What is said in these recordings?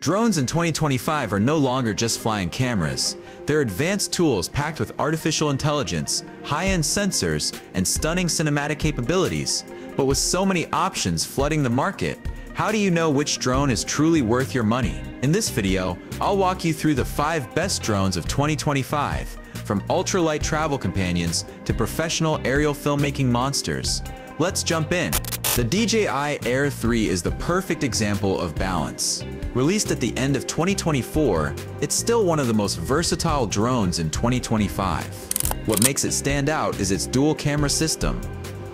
Drones in 2025 are no longer just flying cameras. They're advanced tools packed with artificial intelligence, high-end sensors, and stunning cinematic capabilities. But with so many options flooding the market, how do you know which drone is truly worth your money? In this video, I'll walk you through the 5 best drones of 2025, from ultralight travel companions to professional aerial filmmaking monsters. Let's jump in. The DJI Air 3 is the perfect example of balance. Released at the end of 2024, it's still one of the most versatile drones in 2025. What makes it stand out is its dual camera system,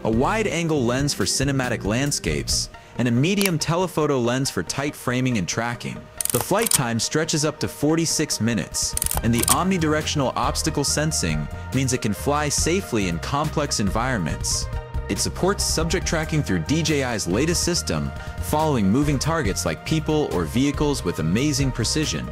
a wide-angle lens for cinematic landscapes, and a medium telephoto lens for tight framing and tracking. The flight time stretches up to 46 minutes, and the omnidirectional obstacle sensing means it can fly safely in complex environments. It supports subject tracking through DJI's latest system, following moving targets like people or vehicles with amazing precision.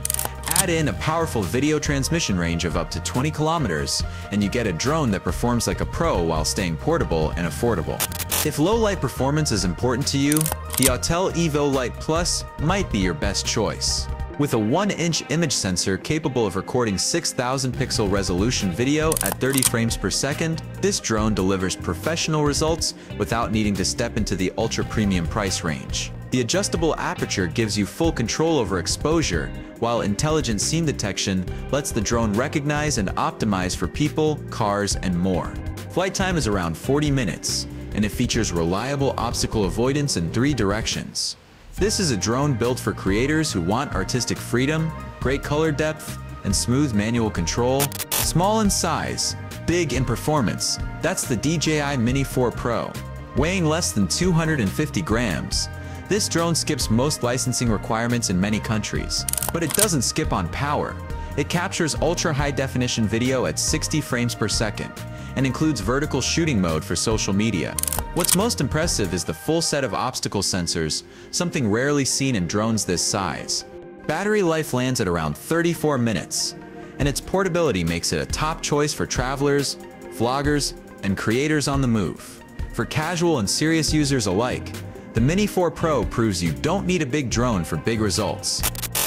Add in a powerful video transmission range of up to 20 kilometers, and you get a drone that performs like a pro while staying portable and affordable. If low light performance is important to you, the Autel Evo Lite Plus might be your best choice. With a 1-inch image sensor capable of recording 6,000 pixel resolution video at 30 frames per second, this drone delivers professional results without needing to step into the ultra-premium price range. The adjustable aperture gives you full control over exposure, while intelligent scene detection lets the drone recognize and optimize for people, cars, and more. Flight time is around 40 minutes, and it features reliable obstacle avoidance in three directions. This is a drone built for creators who want artistic freedom, great color depth, and smooth manual control. Small in size, big in performance, that's the DJI Mini 4 Pro. Weighing less than 250 grams, this drone skips most licensing requirements in many countries, but it doesn't skip on power. It captures ultra-high definition video at 60 frames per second, and includes vertical shooting mode for social media. What's most impressive is the full set of obstacle sensors, something rarely seen in drones this size. Battery life lands at around 34 minutes, and its portability makes it a top choice for travelers, vloggers, and creators on the move. For casual and serious users alike, the Mini 4 Pro proves you don't need a big drone for big results.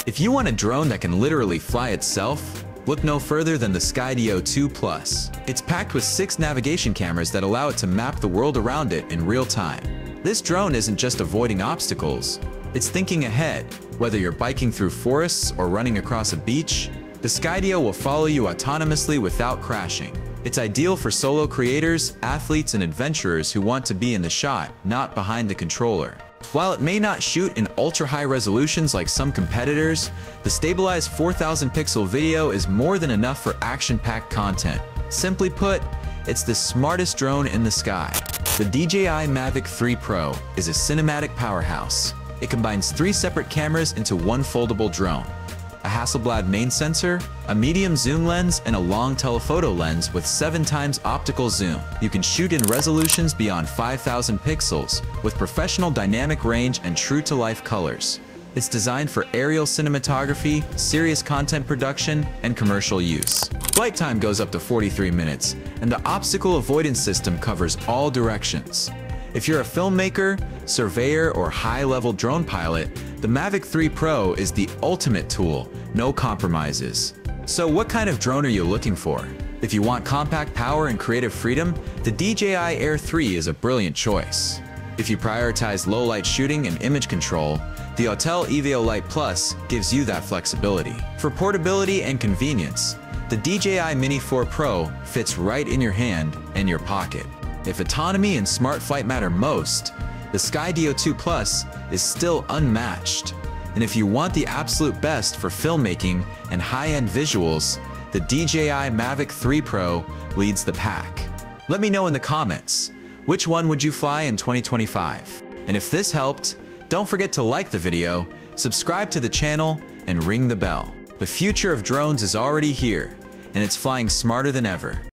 If you want a drone that can literally fly itself, Look no further than the Skydio 2 Plus. It's packed with six navigation cameras that allow it to map the world around it in real time. This drone isn't just avoiding obstacles, it's thinking ahead. Whether you're biking through forests or running across a beach, the Skydio will follow you autonomously without crashing. It's ideal for solo creators, athletes, and adventurers who want to be in the shot, not behind the controller. While it may not shoot in ultra-high resolutions like some competitors, the stabilized 4000 pixel video is more than enough for action-packed content. Simply put, it's the smartest drone in the sky. The DJI Mavic 3 Pro is a cinematic powerhouse. It combines three separate cameras into one foldable drone a Hasselblad main sensor, a medium zoom lens, and a long telephoto lens with 7 times optical zoom. You can shoot in resolutions beyond 5000 pixels with professional dynamic range and true-to-life colors. It's designed for aerial cinematography, serious content production, and commercial use. Flight time goes up to 43 minutes, and the obstacle avoidance system covers all directions. If you're a filmmaker, surveyor, or high-level drone pilot, the Mavic 3 Pro is the ultimate tool, no compromises. So what kind of drone are you looking for? If you want compact power and creative freedom, the DJI Air 3 is a brilliant choice. If you prioritize low-light shooting and image control, the Autel Evo Lite Plus gives you that flexibility. For portability and convenience, the DJI Mini 4 Pro fits right in your hand and your pocket. If autonomy and smart flight matter most, the Skydio 2 Plus is still unmatched. And if you want the absolute best for filmmaking and high-end visuals, the DJI Mavic 3 Pro leads the pack. Let me know in the comments, which one would you fly in 2025? And if this helped, don't forget to like the video, subscribe to the channel, and ring the bell. The future of drones is already here, and it's flying smarter than ever.